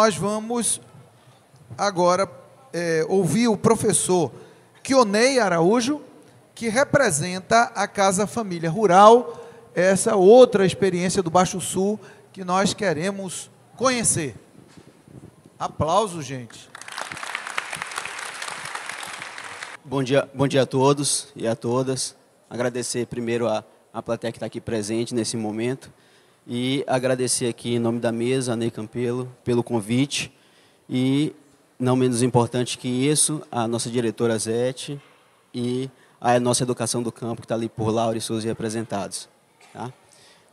Nós vamos agora é, ouvir o professor Kionei Araújo, que representa a Casa Família Rural, essa outra experiência do Baixo Sul que nós queremos conhecer. Aplausos, gente. Bom dia, bom dia a todos e a todas. Agradecer primeiro a, a plateia que está aqui presente nesse momento e agradecer aqui em nome da mesa, Ney Campelo, pelo convite e, não menos importante que isso, a nossa diretora Zete e a nossa educação do campo, que está ali por Laura e seus representados. Tá?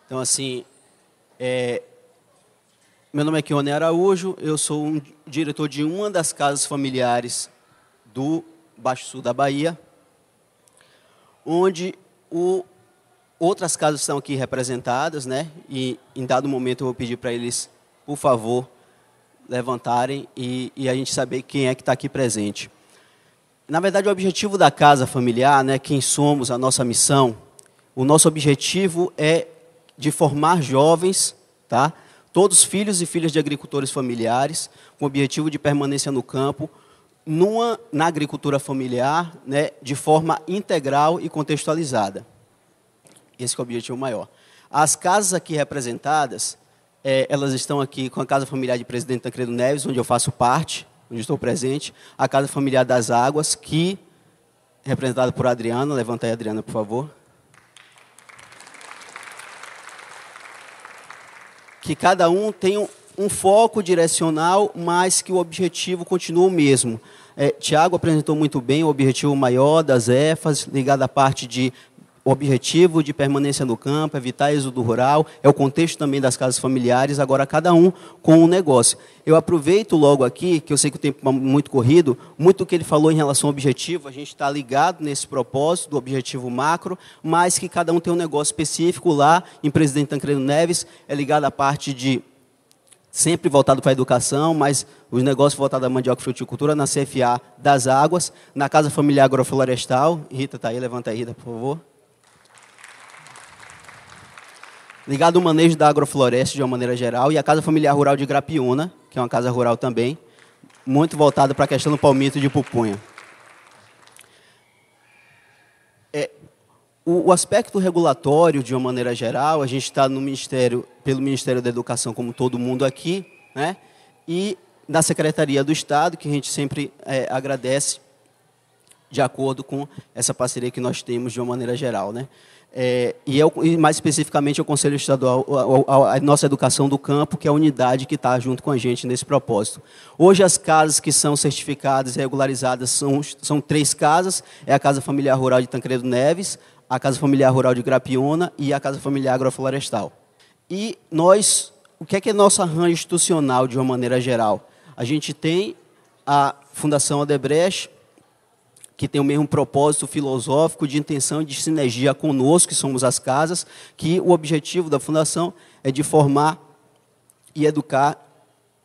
Então, assim, é, meu nome é Kione Araújo, eu sou um diretor de uma das casas familiares do Baixo Sul da Bahia, onde o Outras casas estão aqui representadas, né? E em dado momento eu vou pedir para eles, por favor, levantarem e, e, a gente saber quem é que está aqui presente. Na verdade, o objetivo da casa familiar, né? Quem somos, a nossa missão, o nosso objetivo é de formar jovens, tá? Todos filhos e filhas de agricultores familiares, com o objetivo de permanência no campo, numa, na agricultura familiar, né? De forma integral e contextualizada. Esse é o objetivo maior. As casas aqui representadas, é, elas estão aqui com a Casa Familiar de Presidente Tancredo Neves, onde eu faço parte, onde estou presente. A Casa Familiar das Águas, que é representada por Adriana. Levanta aí, Adriana, por favor. Que cada um tem um, um foco direcional, mas que o objetivo continua o mesmo. É, Tiago apresentou muito bem o objetivo maior das EFAS, ligado à parte de o objetivo de permanência no campo, evitar êxodo rural, é o contexto também das casas familiares, agora cada um com um negócio. Eu aproveito logo aqui, que eu sei que o tempo é muito corrido, muito do que ele falou em relação ao objetivo, a gente está ligado nesse propósito do objetivo macro, mas que cada um tem um negócio específico lá, em Presidente Tancredo Neves, é ligado à parte de sempre voltado para a educação, mas os negócios voltados à mandioca e fruticultura na CFA das águas, na Casa Familiar Agroflorestal. Rita está aí, levanta aí, Rita, por favor. Ligado ao manejo da agrofloresta de uma maneira geral, e a Casa Familiar Rural de Grapiúna, que é uma casa rural também, muito voltada para a questão do palmito de pupunha. É, o, o, aspecto regulatório, de uma maneira geral, a gente está no Ministério, pelo Ministério da Educação, como todo mundo aqui, né? e da Secretaria do Estado, que a gente sempre é, agradece, de acordo com essa parceria que nós temos de uma maneira geral. Né? É, e, eu, e, mais especificamente o Conselho Estadual, a, a, a, nossa educação do campo, que é a unidade que está junto com a gente nesse propósito. Hoje as casas que são certificadas e regularizadas são, são três casas, é a Casa Familiar Rural de Tancredo Neves, a Casa Familiar Rural de Grapiona e a Casa Familiar Agroflorestal. E nós, o que é que é nosso arranjo institucional de uma maneira geral? A gente tem a Fundação Odebrecht, que tem o mesmo propósito filosófico de intenção e de sinergia conosco, que somos as casas, que o objetivo da fundação é de formar e educar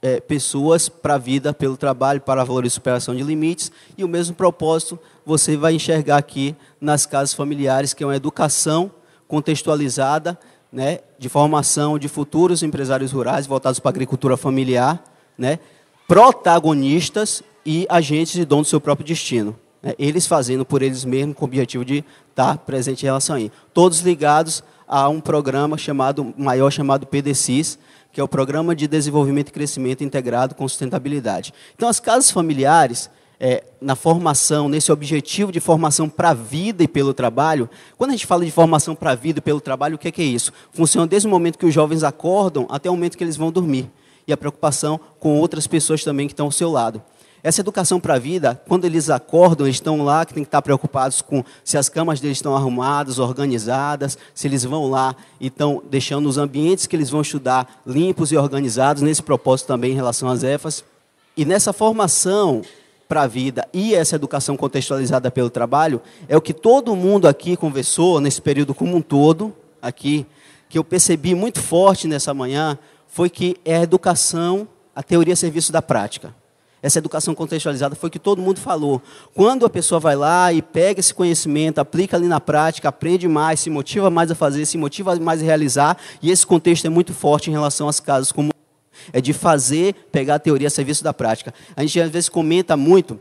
é, pessoas para a vida, pelo trabalho, para a valor e superação de limites, e o mesmo propósito você vai enxergar aqui nas casas familiares, que é uma educação contextualizada, né, de formação de futuros empresários rurais voltados para a agricultura familiar, né, protagonistas e agentes e donos do seu próprio destino. Né, eles fazendo por eles mesmos com o objetivo de estar presente em relação a isso. Todos ligados a um programa chamado maior chamado PDCIS, que é o Programa de Desenvolvimento e Crescimento Integrado com Sustentabilidade. Então, as casas familiares, é, na formação, nesse objetivo de formação para a vida e pelo trabalho, quando a gente fala de formação para a vida e pelo trabalho, o que é, que é isso? Funciona desde o momento que os jovens acordam até o momento que eles vão dormir. E a preocupação com outras pessoas também que estão ao seu lado. Essa educação para a vida, quando eles acordam, eles estão lá, que tem que estar preocupados com se as camas deles estão arrumadas, organizadas, se eles vão lá e estão deixando os ambientes que eles vão estudar limpos e organizados, nesse propósito também em relação às EFAS. E nessa formação para a vida e essa educação contextualizada pelo trabalho, é o que todo mundo aqui conversou nesse período como um todo, aqui, que eu percebi muito forte nessa manhã, foi que é a educação, a teoria a serviço da prática. Essa educação contextualizada foi que todo mundo falou. Quando a pessoa vai lá e pega esse conhecimento, aplica ali na prática, aprende mais, se motiva mais a fazer, se motiva mais a realizar, e esse contexto é muito forte em relação às casas como é de fazer, pegar a teoria a serviço da prática. A gente às vezes comenta muito,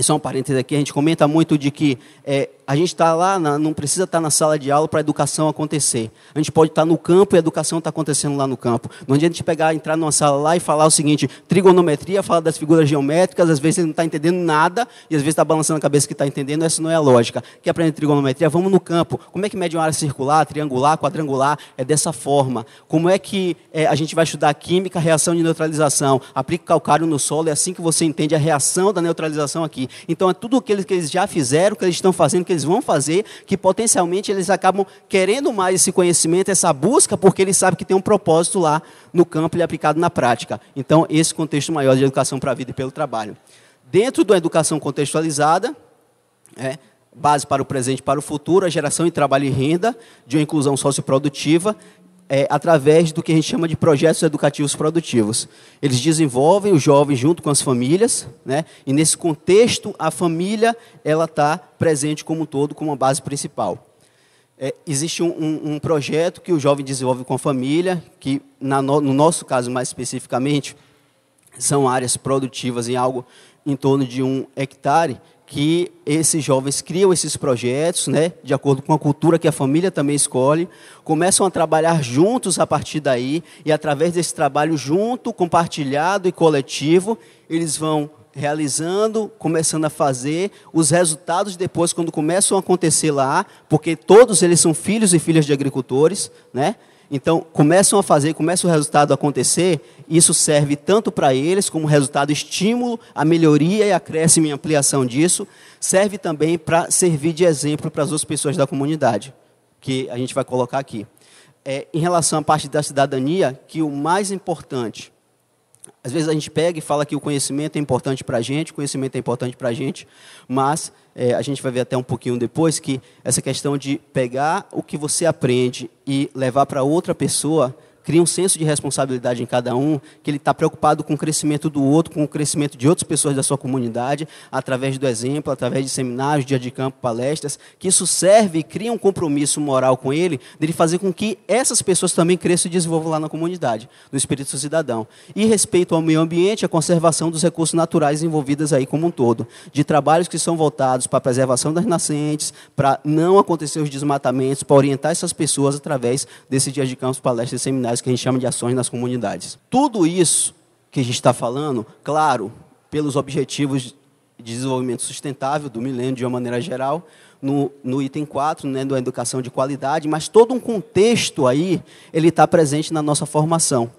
isso é um parênteses aqui, a gente comenta muito de que é, a gente está lá, na, não precisa estar tá na sala de aula para a educação acontecer. A gente pode estar tá no campo e a educação está acontecendo lá no campo. Não adianta a gente pegar, entrar numa sala lá e falar o seguinte: trigonometria, fala das figuras geométricas, às vezes você não está entendendo nada e às vezes está balançando a cabeça que está entendendo, essa não é a lógica. Quer aprender trigonometria? Vamos no campo. Como é que mede uma área circular, triangular, quadrangular? É dessa forma. Como é que é, a gente vai estudar química, reação de neutralização? Aplica calcário no solo, é assim que você entende a reação da neutralização aqui. Então é tudo aquilo que eles já fizeram, que eles estão fazendo, que eles vão fazer, que potencialmente eles acabam querendo mais esse conhecimento, essa busca, porque eles sabem que tem um propósito lá no campo e aplicado na prática. Então, esse contexto maior de educação para a vida e pelo trabalho. Dentro da educação contextualizada, é, base para o presente e para o futuro, a geração de trabalho e renda, de uma inclusão socioprodutiva, é, através do que a gente chama de projetos educativos produtivos. Eles desenvolvem os jovens junto com as famílias, né? e nesse contexto a família ela está presente como um todo, como uma base principal. É, existe um, um, um, projeto que o jovem desenvolve com a família, que no, no nosso caso mais especificamente, são áreas produtivas em algo em torno de um hectare, que esses jovens criam esses projetos, né, de acordo com a cultura que a família também escolhe, começam a trabalhar juntos a partir daí, e através desse trabalho junto, compartilhado e coletivo, eles vão realizando, começando a fazer, os resultados depois, quando começam a acontecer lá, porque todos eles são filhos e filhas de agricultores, né? Então, começam a fazer, começa o resultado a acontecer, isso serve tanto para eles, como resultado estímulo, a melhoria e acréscimo e ampliação disso, serve também para servir de exemplo para as outras pessoas da comunidade, que a gente vai colocar aqui. É, em relação à parte da cidadania, que o mais importante às vezes a gente pega e fala que o conhecimento é importante para a gente, o conhecimento é importante para a gente, mas é, a gente vai ver até um pouquinho depois que essa questão de pegar o que você aprende e levar para outra pessoa cria um senso de responsabilidade em cada um, que ele está preocupado com o crescimento do outro, com o crescimento de outras pessoas da sua comunidade, através do exemplo, através de seminários, dia de campo, palestras, que isso serve e cria um compromisso moral com ele, de fazer com que essas pessoas também cresçam e desenvolvam lá na comunidade, no espírito cidadão. E respeito ao meio ambiente, a conservação dos recursos naturais envolvidos aí como um todo, de trabalhos que são voltados para a preservação das nascentes, para não acontecer os desmatamentos, para orientar essas pessoas através desses dias de campo, palestras e seminários que a gente chama de ações nas comunidades. Tudo isso que a gente está falando, claro, pelos objetivos de desenvolvimento sustentável do milênio de uma maneira geral, no, no item 4, né, da educação de qualidade, mas todo um contexto aí, ele está presente na nossa formação.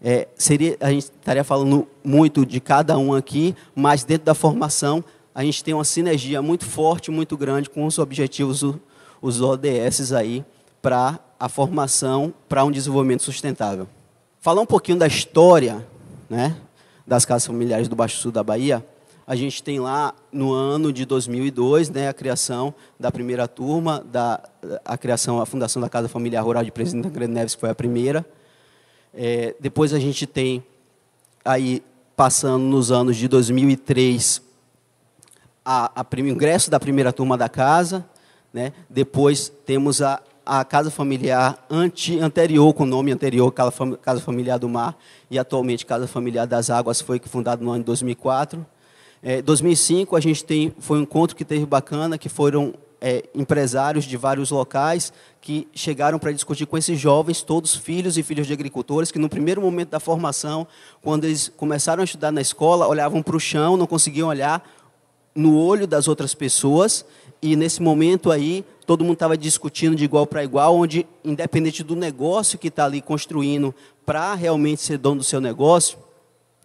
É, seria, a gente estaria falando muito de cada um aqui, mas dentro da formação a gente tem uma sinergia muito forte, muito grande com os objetivos, os ODS aí, para a formação para um desenvolvimento sustentável. Falar um pouquinho da história né, das casas familiares do Baixo Sul da Bahia. A gente tem lá no ano de 2002 né, a criação da primeira turma, da, a criação, a fundação da Casa Familiar Rural de Presidente Tancredo Neves, que foi a primeira. É, depois a gente tem aí passando nos anos de 2003 a, a, o ingresso da primeira turma da casa, né? Depois temos a a casa familiar anti, anterior, com o nome anterior, Casa Familiar do Mar, e atualmente Casa Familiar das Águas, foi fundada no ano de 2004. É, 2005, a gente tem, foi um encontro que teve bacana, que foram é, empresários de vários locais que chegaram para discutir com esses jovens, todos filhos e filhas de agricultores, que no primeiro momento da formação, quando eles começaram a estudar na escola, olhavam para o chão, não conseguiam olhar no olho das outras pessoas, e nesse momento aí todo mundo estava discutindo de igual para igual, onde, independente do negócio que está ali construindo para realmente ser dono do seu negócio,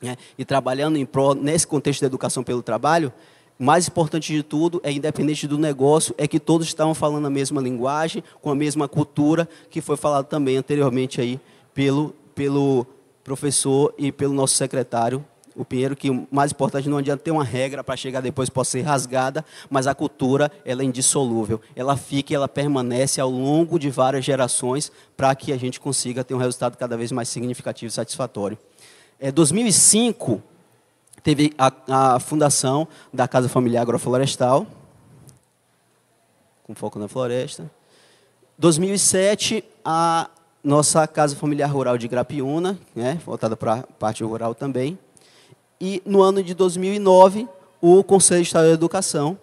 né, e trabalhando em prol, nesse contexto da educação pelo trabalho, mais importante de tudo é, independente do negócio, é que todos estavam falando a mesma linguagem, com a mesma cultura, que foi falado também anteriormente aí pelo, pelo professor e pelo nosso secretário o Pinheiro que o mais importante não adianta ter uma regra para chegar depois possa ser rasgada, mas a cultura ela é indissolúvel. Ela fica e ela permanece ao longo de várias gerações para que a gente consiga ter um resultado cada vez mais significativo e satisfatório. É, 2005 teve a, a fundação da Casa Familiar Agroflorestal, com foco na floresta. 2007 a nossa Casa Familiar Rural de Grapiúna, né, voltada para a parte rural também. E no ano de 2009, o Conselho de Estado Educação,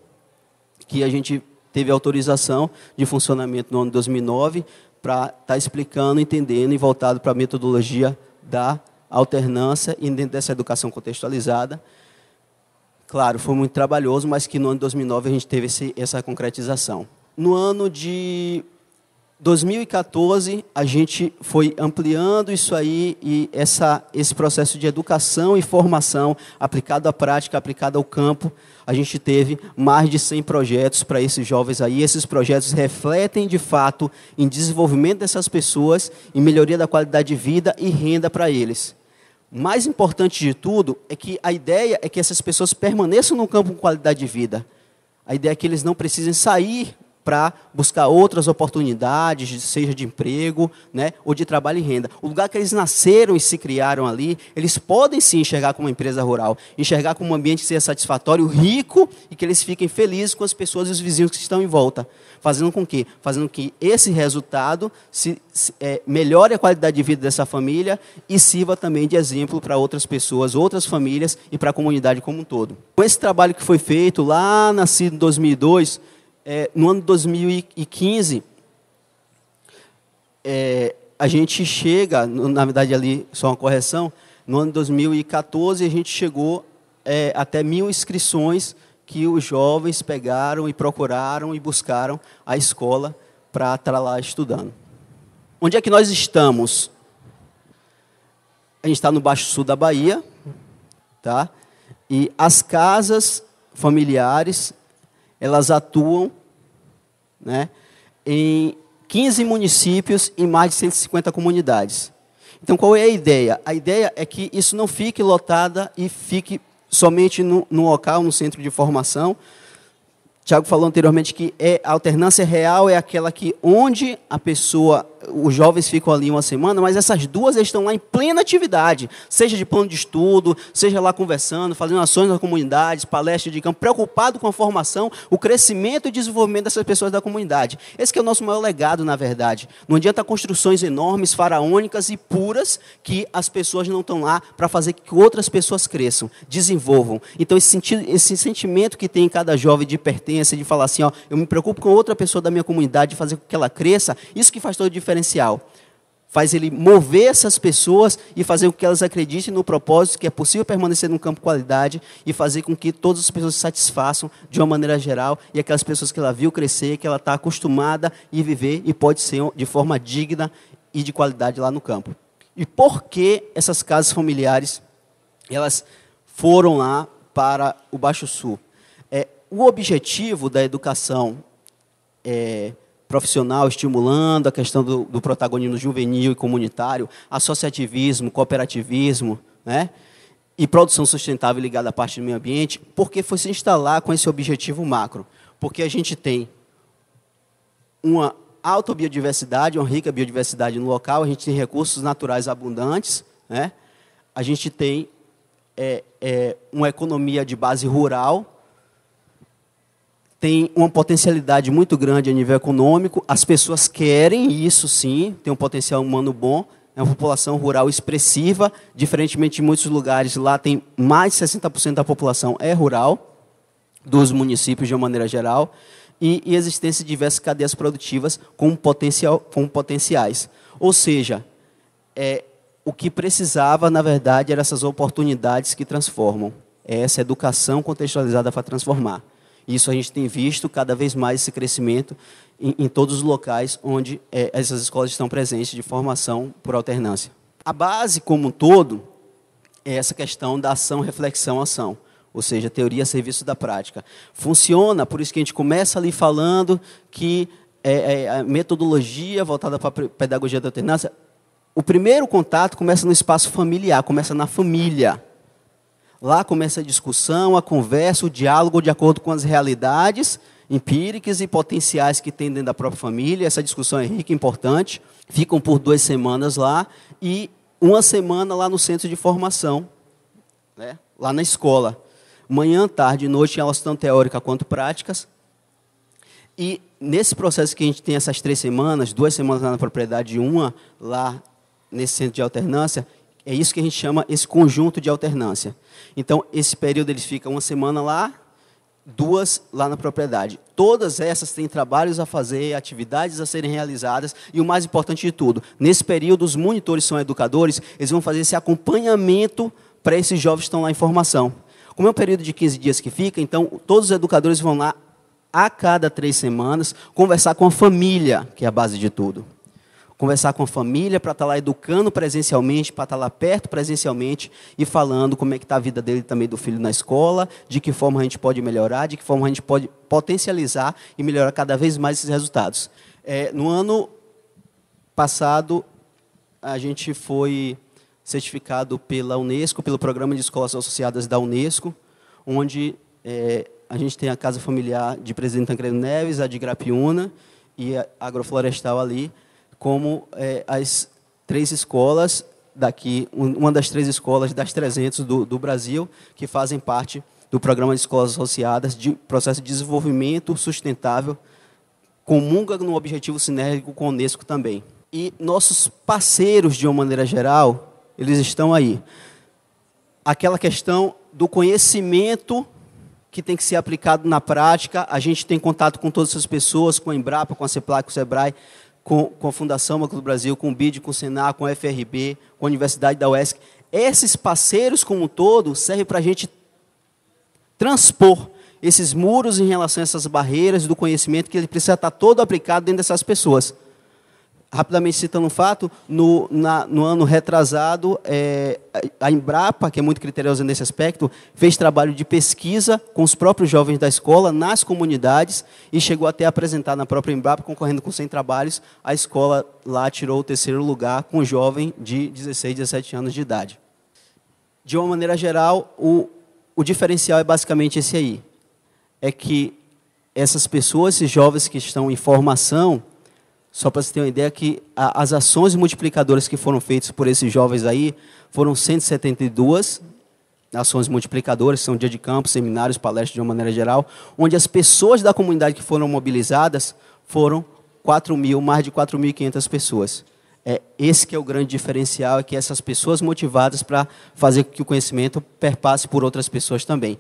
que a gente teve autorização de funcionamento no ano de 2009 para estar tá explicando, entendendo e voltado para a metodologia da alternância e dentro dessa educação contextualizada. Claro, foi muito trabalhoso, mas que no ano de 2009 a gente teve esse, essa concretização. No ano de 2014, a gente foi ampliando isso aí e essa, esse processo de educação e formação aplicado à prática, aplicado ao campo, a gente teve mais de 100 projetos para esses jovens aí. Esses projetos refletem, de fato, em desenvolvimento dessas pessoas, em melhoria da qualidade de vida e renda para eles. Mais importante de tudo é que a ideia é que essas pessoas permaneçam no campo com qualidade de vida. A ideia é que eles não precisem sair para buscar outras oportunidades, seja de emprego né, ou de trabalho e renda. O lugar que eles nasceram e se criaram ali, eles podem sim enxergar como uma empresa rural, enxergar como um ambiente que seja satisfatório, rico e que eles fiquem felizes com as pessoas e os vizinhos que estão em volta. Fazendo com que? Fazendo que esse resultado se, se é, melhore a qualidade de vida dessa família e sirva também de exemplo para outras pessoas, outras famílias e para a comunidade como um todo. Com esse trabalho que foi feito lá nascido em 2002, é, no ano de 2015, é, a gente chega, na verdade ali só uma correção, no ano de 2014 a gente chegou é, até mil inscrições que os jovens pegaram e procuraram e buscaram a escola para estar lá estudando. Onde é que nós estamos? A gente está no Baixo Sul da Bahia, tá? E as casas familiares, elas atuam né, em 15 municípios e mais de 150 comunidades. Então, qual é a ideia? A ideia é que isso não fique lotada e fique somente no, no local, no centro de formação, Tiago falou anteriormente que é, a alternância real é aquela que onde a pessoa, os jovens ficam ali uma semana, mas essas duas estão lá em plena atividade, seja de plano de estudo, seja lá conversando, fazendo ações nas comunidades, palestras de campo, preocupado com a formação, o crescimento e desenvolvimento dessas pessoas da comunidade. Esse é o nosso maior legado, na verdade. Não adianta construções enormes, faraônicas e puras que as pessoas não estão lá para fazer que outras pessoas cresçam, desenvolvam. Então esse, sentido, esse sentimento que tem em cada jovem de pertença de falar assim, ó, eu me preocupo com outra pessoa da minha comunidade, fazer com que ela cresça, isso que faz todo o diferencial. Faz ele mover essas pessoas e fazer com que elas acreditem no propósito que é possível permanecer no campo qualidade e fazer com que todas as pessoas se satisfaçam de uma maneira geral e aquelas pessoas que ela viu crescer, que ela está acostumada a viver e pode ser de forma digna e de qualidade lá no campo. E por que essas casas familiares elas foram lá para o Baixo Sul? O objetivo da educação é, profissional, estimulando a questão do, do, protagonismo juvenil e comunitário, associativismo, cooperativismo, né? e produção sustentável ligada à parte do meio ambiente, porque foi se instalar com esse objetivo macro. Porque a gente tem uma alta biodiversidade, uma rica biodiversidade no local, a gente tem recursos naturais abundantes, né? a gente tem é, é, uma economia de base rural, tem uma potencialidade muito grande a nível econômico, as pessoas querem isso sim, tem um potencial humano bom, é uma população rural expressiva, diferentemente de muitos lugares, lá tem mais de 60% da população é rural, dos municípios de uma maneira geral, e, e existência de diversas cadeias produtivas com, potencial, com potenciais. Ou seja, é, o que precisava, na verdade, eram essas oportunidades que transformam. É essa educação contextualizada para transformar. Isso a gente tem visto cada vez mais esse crescimento em, em todos os locais onde é, essas escolas estão presentes de formação por alternância. A base como um todo é essa questão da ação, reflexão, ação. Ou seja, teoria serviço da prática. Funciona, por isso que a gente começa ali falando que é, é, a metodologia voltada para a pedagogia da alternância, o primeiro contato começa no espaço familiar, começa na família. Lá começa a discussão, a conversa, o diálogo de acordo com as realidades empíricas e potenciais que tem dentro da própria família. Essa discussão é rica e importante. Ficam por duas semanas lá e uma semana lá no centro de formação, né? lá na escola. Manhã, tarde e noite, elas estão teóricas quanto práticas. E nesse processo que a gente tem essas três semanas, duas semanas lá na propriedade e uma lá nesse centro de alternância, é isso que a gente chama esse conjunto de alternância. Então, esse período eles ficam uma semana lá, duas lá na propriedade. Todas essas têm trabalhos a fazer, atividades a serem realizadas e o mais importante de tudo, nesse período os monitores são educadores, eles vão fazer esse acompanhamento para esses jovens que estão lá em formação. Como é um período de 15 dias que fica, então todos os educadores vão lá a cada três semanas conversar com a família, que é a base de tudo conversar com a família, para estar tá lá educando presencialmente, para estar tá lá perto presencialmente e falando como é que está a vida dele também do filho na escola, de que forma a gente pode melhorar, de que forma a gente pode potencializar e melhorar cada vez mais esses resultados. É, no ano passado, a gente foi certificado pela Unesco, pelo Programa de Escolas Associadas da Unesco, onde é, a gente tem a Casa Familiar de Presidente Tancredo Neves, a de Grapiúna e a Agroflorestal ali, como é, as três escolas daqui, uma das três escolas das 300 do, do Brasil, que fazem parte do programa de escolas associadas de processo de desenvolvimento sustentável, comunga no objetivo sinérgico com a Unesco também. E nossos parceiros, de uma maneira geral, eles estão aí. Aquela questão do conhecimento que tem que ser aplicado na prática, a gente tem contato com todas essas pessoas, com a Embrapa, com a CEPLAC, com o SEBRAE, com, com a Fundação Banco do Brasil, com o BID, com o Senar, com a FRB, com a Universidade da UESC. Esses parceiros como um todo servem para a gente transpor esses muros em relação a essas barreiras do conhecimento que ele precisa estar todo aplicado dentro dessas pessoas rapidamente citando um fato, no, na, no ano retrasado, é, a Embrapa, que é muito criteriosa nesse aspecto, fez trabalho de pesquisa com os próprios jovens da escola, nas comunidades, e chegou até a apresentar na própria Embrapa, concorrendo com 100 trabalhos, a escola lá tirou o terceiro lugar com um jovem de 16, 17 anos de idade. De uma maneira geral, o, o diferencial é basicamente esse aí, é que essas pessoas, esses jovens que estão em formação, só para você ter uma ideia que a, as ações multiplicadoras que foram feitas por esses jovens aí foram 172 ações multiplicadoras, são dia de campo, seminários, palestras de uma maneira geral, onde as pessoas da comunidade que foram mobilizadas foram 4 mil, mais de 4.500 pessoas. É, esse que é o grande diferencial, é que essas pessoas motivadas para fazer com que o conhecimento perpasse por outras pessoas também.